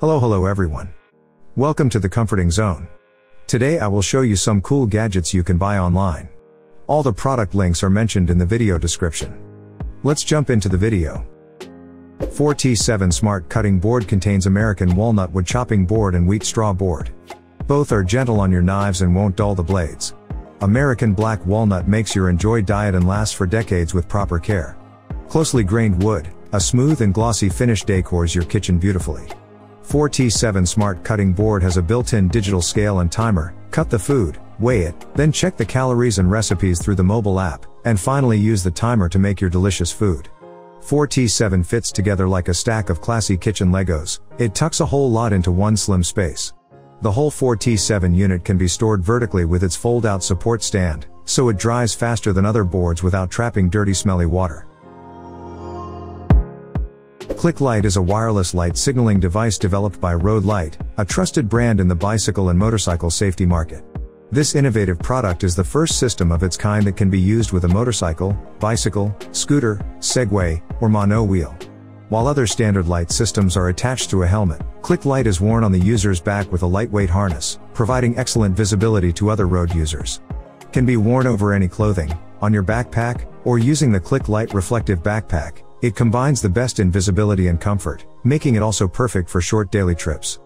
Hello hello everyone. Welcome to the comforting zone. Today I will show you some cool gadgets you can buy online. All the product links are mentioned in the video description. Let's jump into the video. 4T7 Smart Cutting Board contains American walnut wood chopping board and wheat straw board. Both are gentle on your knives and won't dull the blades. American black walnut makes your enjoy diet and lasts for decades with proper care. Closely grained wood, a smooth and glossy finish decors your kitchen beautifully. 4T7 Smart Cutting Board has a built-in digital scale and timer, cut the food, weigh it, then check the calories and recipes through the mobile app, and finally use the timer to make your delicious food. 4T7 fits together like a stack of classy kitchen Legos, it tucks a whole lot into one slim space. The whole 4T7 unit can be stored vertically with its fold-out support stand, so it dries faster than other boards without trapping dirty smelly water. Clic-Light is a wireless light signaling device developed by Road Light, a trusted brand in the bicycle and motorcycle safety market. This innovative product is the first system of its kind that can be used with a motorcycle, bicycle, scooter, Segway, or mono wheel. While other standard light systems are attached to a helmet, Clic-Light is worn on the user's back with a lightweight harness, providing excellent visibility to other road users. Can be worn over any clothing, on your backpack, or using the Clic-Light reflective backpack, it combines the best in visibility and comfort, making it also perfect for short daily trips.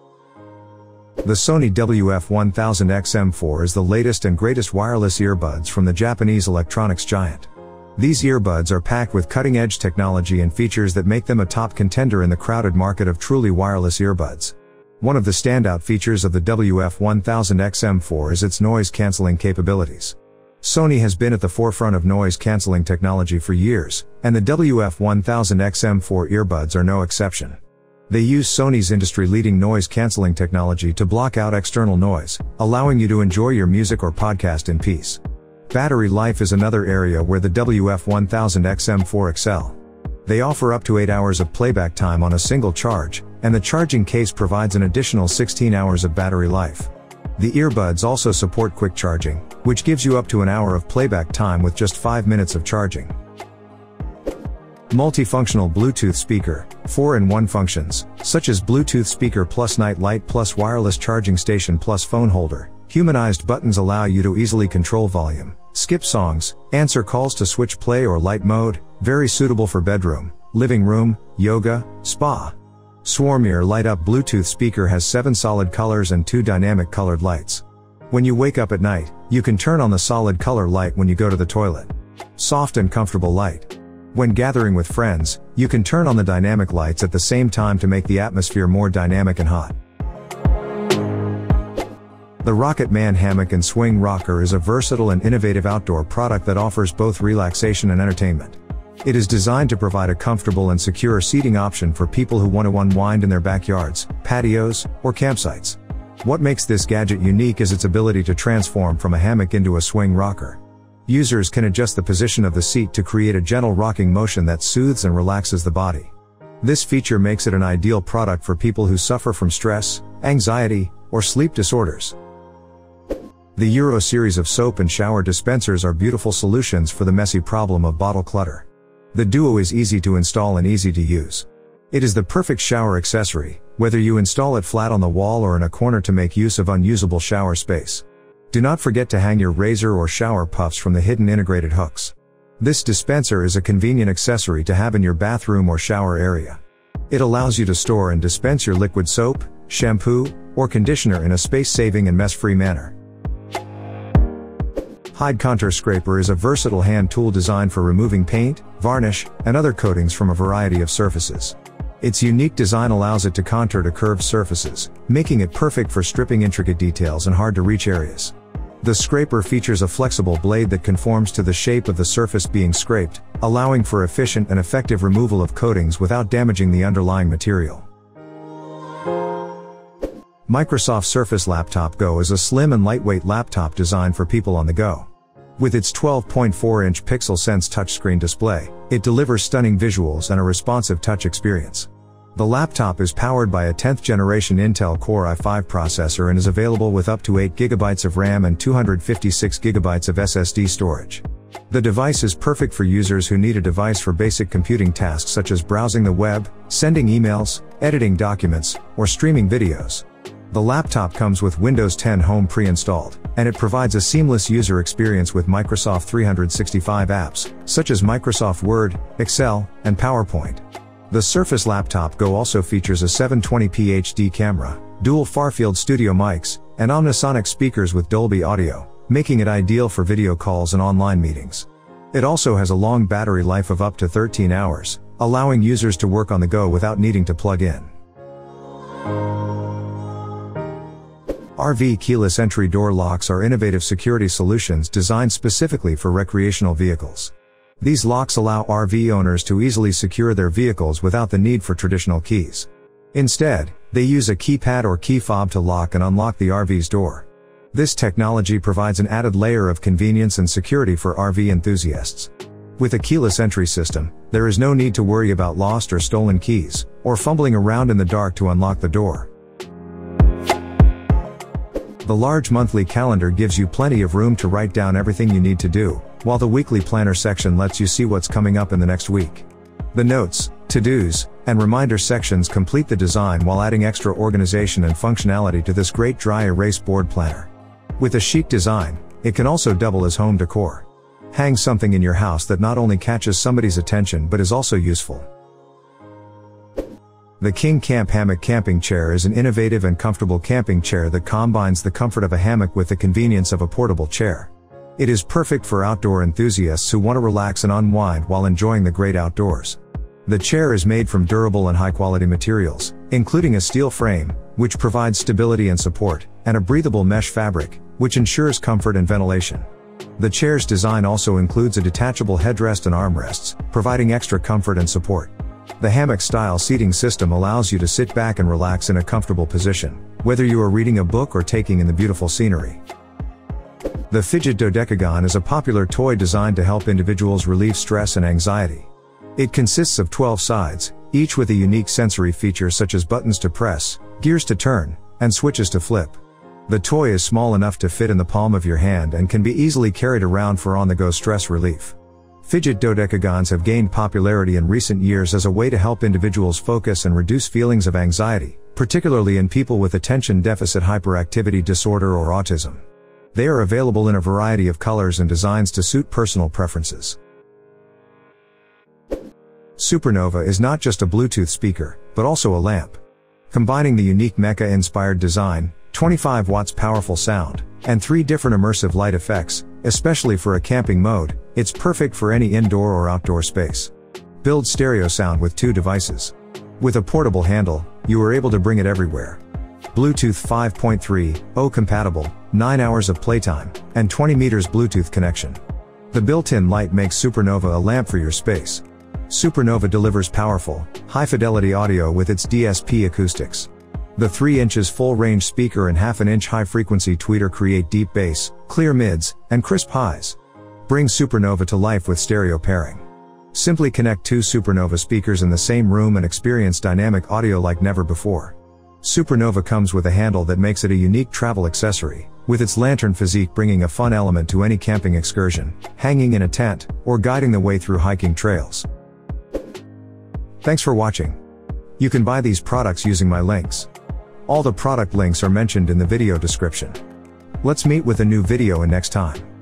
The Sony WF-1000XM4 is the latest and greatest wireless earbuds from the Japanese electronics giant. These earbuds are packed with cutting-edge technology and features that make them a top contender in the crowded market of truly wireless earbuds. One of the standout features of the WF-1000XM4 is its noise-canceling capabilities. Sony has been at the forefront of noise cancelling technology for years, and the WF-1000XM4 earbuds are no exception. They use Sony's industry-leading noise cancelling technology to block out external noise, allowing you to enjoy your music or podcast in peace. Battery life is another area where the WF-1000XM4 excel. They offer up to 8 hours of playback time on a single charge, and the charging case provides an additional 16 hours of battery life. The earbuds also support quick charging, which gives you up to an hour of playback time with just 5 minutes of charging. Multifunctional Bluetooth speaker, 4-in-1 functions, such as Bluetooth speaker plus night light plus wireless charging station plus phone holder. Humanized buttons allow you to easily control volume, skip songs, answer calls to switch play or light mode, very suitable for bedroom, living room, yoga, spa, Swarmier Light Up Bluetooth speaker has 7 solid colors and 2 dynamic colored lights. When you wake up at night, you can turn on the solid color light when you go to the toilet. Soft and comfortable light. When gathering with friends, you can turn on the dynamic lights at the same time to make the atmosphere more dynamic and hot. The RockitMan Hammock and Swing Rocker is a versatile and innovative outdoor product that offers both relaxation and entertainment. It is designed to provide a comfortable and secure seating option for people who want to unwind in their backyards, patios, or campsites. What makes this gadget unique is its ability to transform from a hammock into a swing rocker. Users can adjust the position of the seat to create a gentle rocking motion that soothes and relaxes the body. This feature makes it an ideal product for people who suffer from stress, anxiety, or sleep disorders. The Euro series of soap and shower dispensers are beautiful solutions for the messy problem of bottle clutter. The Duo is easy to install and easy to use. It is the perfect shower accessory, whether you install it flat on the wall or in a corner to make use of unusable shower space. Do not forget to hang your razor or shower puffs from the hidden integrated hooks. This dispenser is a convenient accessory to have in your bathroom or shower area. It allows you to store and dispense your liquid soap, shampoo, or conditioner in a space-saving and mess-free manner. Hyde Contour Scraper is a versatile hand tool designed for removing paint, varnish, and other coatings from a variety of surfaces. Its unique design allows it to contour to curved surfaces, making it perfect for stripping intricate details and hard to reach areas. The scraper features a flexible blade that conforms to the shape of the surface being scraped, allowing for efficient and effective removal of coatings without damaging the underlying material. Microsoft Surface Laptop Go is a slim and lightweight laptop designed for people on the go. With its 12.4-inch PixelSense touchscreen display, it delivers stunning visuals and a responsive touch experience. The laptop is powered by a 10th generation Intel Core i5 processor and is available with up to 8GB of RAM and 256GB of SSD storage. The device is perfect for users who need a device for basic computing tasks such as browsing the web, sending emails, editing documents, or streaming videos. The laptop comes with Windows 10 Home pre-installed, and it provides a seamless user experience with Microsoft 365 apps, such as Microsoft Word, Excel, and PowerPoint. The Surface Laptop Go also features a 720p HD camera, dual Farfield studio mics, and Omnisonic speakers with Dolby Audio, making it ideal for video calls and online meetings. It also has a long battery life of up to 13 hours, allowing users to work on the go without needing to plug in. RV keyless entry door locks are innovative security solutions designed specifically for recreational vehicles. These locks allow RV owners to easily secure their vehicles without the need for traditional keys. Instead, they use a keypad or key fob to lock and unlock the RV's door. This technology provides an added layer of convenience and security for RV enthusiasts. With a keyless entry system, there is no need to worry about lost or stolen keys, or fumbling around in the dark to unlock the door. The large monthly calendar gives you plenty of room to write down everything you need to do, while the weekly planner section lets you see what's coming up in the next week. The notes, to-dos, and reminder sections complete the design while adding extra organization and functionality to this great dry erase board planner. With a chic design, it can also double as home decor. Hang something in your house that not only catches somebody's attention but is also useful. The KingCamp Hammock Camping Chair is an innovative and comfortable camping chair that combines the comfort of a hammock with the convenience of a portable chair. It is perfect for outdoor enthusiasts who want to relax and unwind while enjoying the great outdoors. The chair is made from durable and high quality materials, including a steel frame, which provides stability and support, and a breathable mesh fabric, which ensures comfort and ventilation. The chair's design also includes a detachable headrest and armrests, providing extra comfort and support. The hammock style seating system allows you to sit back and relax in a comfortable position, whether you are reading a book or taking in the beautiful scenery. The Fidget Dodecagon is a popular toy designed to help individuals relieve stress and anxiety. It consists of 12 sides, each with a unique sensory feature such as buttons to press, gears to turn, and switches to flip. The toy is small enough to fit in the palm of your hand and can be easily carried around for on-the-go stress relief. Fidget dodecagons have gained popularity in recent years as a way to help individuals focus and reduce feelings of anxiety, particularly in people with attention deficit hyperactivity disorder or autism. They are available in a variety of colors and designs to suit personal preferences. Supernova is not just a Bluetooth speaker, but also a lamp. Combining the unique mecha inspired design, 25 watts powerful sound, and three different immersive light effects, especially for a camping mode, it's perfect for any indoor or outdoor space. Build stereo sound with two devices. With a portable handle, you are able to bring it everywhere. Bluetooth 5.3, compatible, 9 hours of playtime, and 20 meters Bluetooth connection. The built-in light makes Supernova a lamp for your space. Supernova delivers powerful, high-fidelity audio with its DSP acoustics. The 3 inches full-range speaker and half an inch high-frequency tweeter create deep bass, clear mids, and crisp highs. Bring Supernova to life with stereo pairing. Simply connect two Supernova speakers in the same room and experience dynamic audio like never before. Supernova comes with a handle that makes it a unique travel accessory, with its lantern physique bringing a fun element to any camping excursion, hanging in a tent, or guiding the way through hiking trails. Thanks for watching. You can buy these products using my links. All the product links are mentioned in the video description. Let's meet with a new video in next time.